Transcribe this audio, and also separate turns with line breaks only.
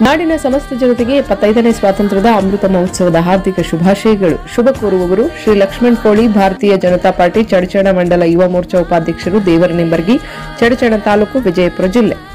ನಾಡಿನ ಸಮಸ್ತ ಜನತೆಗೆ ಎಪ್ಪತ್ತೈದನೇ ಸ್ವಾತಂತ್ರ್ಯದ ಅಮೃತ ಮಹೋತ್ಸವದ ಹಾರ್ದಿಕ ಶುಭಾಶಯಗಳು. ಶುಭ ಕೋರುವವರು ಶ್ರೀ ಲಕ್ಷ್ಮಣ್ ಕೋಳಿ ಭಾರತೀಯ ಜನತಾ ಪಾರ್ಟಿ ಚಡಚಣ ಮಂಡಲ ಯುವ ಮೋರ್ಚಾ ಉಪಾಧ್ಯಕ್ಷರು ದೇವರ ನಿಂಬರ್ಗಿ ಚಡಚಣ ತಾಲೂಕು ವಿಜಯಪುರ ಜಿಲ್ಲೆ.